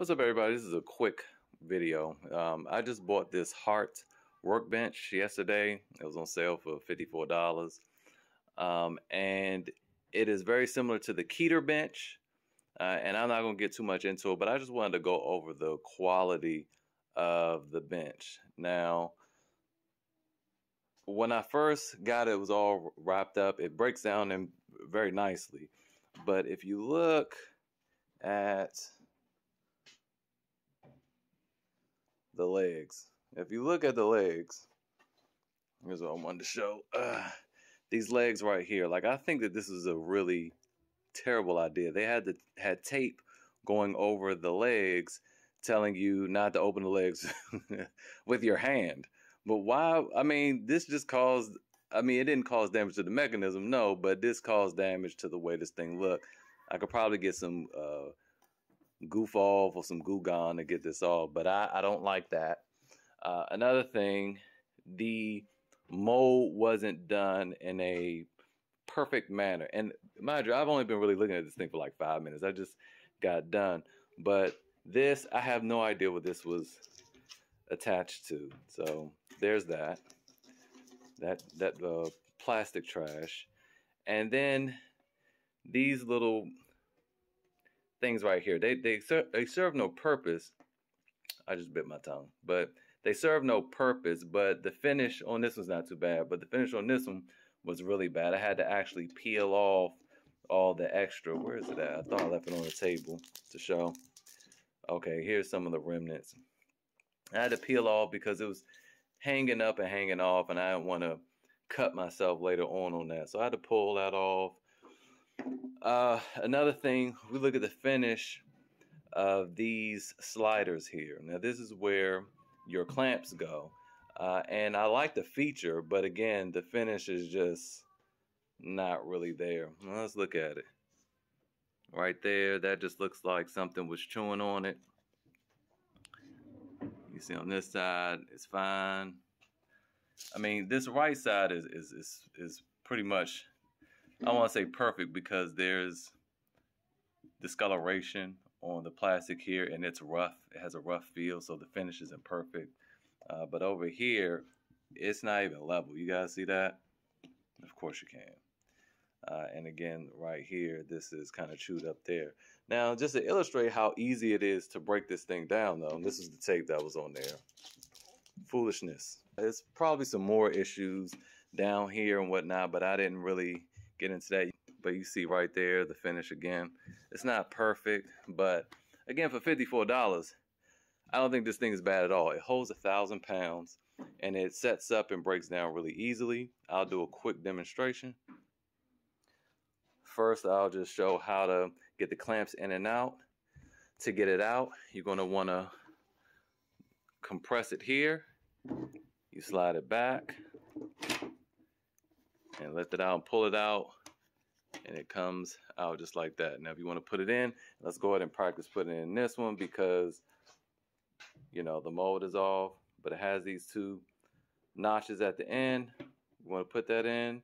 What's up, everybody? This is a quick video. Um, I just bought this Hart workbench yesterday. It was on sale for $54. Um, and it is very similar to the Keter bench. Uh, and I'm not going to get too much into it, but I just wanted to go over the quality of the bench. Now, when I first got it, it was all wrapped up. It breaks down in very nicely. But if you look at the legs, if you look at the legs, here's what I wanted to show. Uh, these legs right here, like I think that this is a really terrible idea. They had the had tape going over the legs telling you not to open the legs with your hand. But why? I mean, this just caused. I mean, it didn't cause damage to the mechanism, no, but this caused damage to the way this thing looked. I could probably get some uh, goof off or some goo gone to get this off, but I, I don't like that. Uh, another thing, the mold wasn't done in a perfect manner. And mind you, I've only been really looking at this thing for like five minutes. I just got done. But this, I have no idea what this was attached to. So there's that. That that uh, plastic trash, and then these little things right here. They they ser they serve no purpose. I just bit my tongue, but they serve no purpose. But the finish on this one's not too bad. But the finish on this one was really bad. I had to actually peel off all the extra. Where is it at? I thought I left it on the table to show. Okay, here's some of the remnants. I had to peel off because it was hanging up and hanging off, and I didn't want to cut myself later on on that. So I had to pull that off. Uh, another thing, we look at the finish of these sliders here. Now this is where your clamps go. Uh, and I like the feature, but again, the finish is just not really there. Let's look at it. Right there, that just looks like something was chewing on it. You see on this side, it's fine. I mean, this right side is is is, is pretty much I want to say perfect because there's discoloration on the plastic here and it's rough. It has a rough feel, so the finish isn't perfect. Uh, but over here, it's not even level. You guys see that? Of course you can. Uh, and again, right here, this is kind of chewed up there. Now, just to illustrate how easy it is to break this thing down, though, this is the tape that was on there. Foolishness. There's probably some more issues down here and whatnot, but I didn't really get into that. But you see right there, the finish again. It's not perfect, but again, for $54, I don't think this thing is bad at all. It holds a thousand pounds and it sets up and breaks down really easily. I'll do a quick demonstration. First, I'll just show how to get the clamps in and out. To get it out, you're going to want to compress it here. You slide it back and lift it out and pull it out and it comes out just like that. Now if you want to put it in, let's go ahead and practice putting in this one because you know the mold is off, but it has these two notches at the end. You want to put that in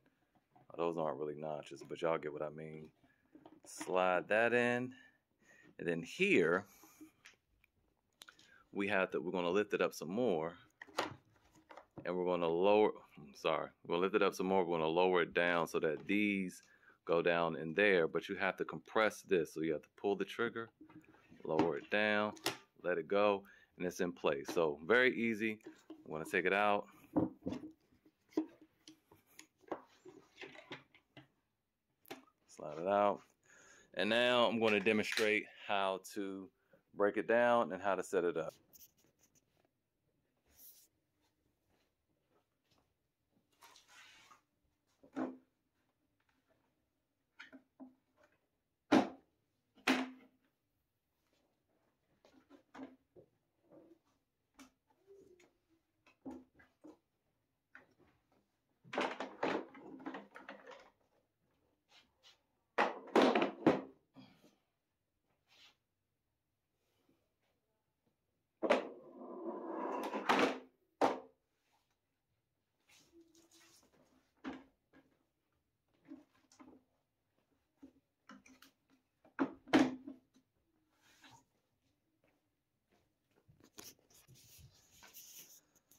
oh, those aren't really notches, but y'all get what I mean. Slide that in. And then here, we have to, we're going to lift it up some more. And we're going to lower, I'm sorry, to lift it up some more. We're going to lower it down so that these go down in there. But you have to compress this. So you have to pull the trigger, lower it down, let it go, and it's in place. So very easy. I'm going to take it out. slide it out. And now I'm going to demonstrate how to break it down and how to set it up.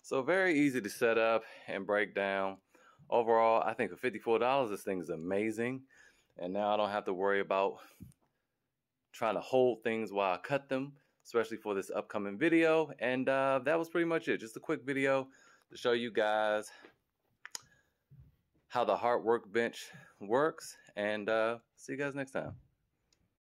So very easy to set up and break down. Overall, I think for $54, this thing is amazing. And now I don't have to worry about trying to hold things while I cut them, especially for this upcoming video. And uh, that was pretty much it. Just a quick video to show you guys how the Hart Workbench works. And uh, see you guys next time.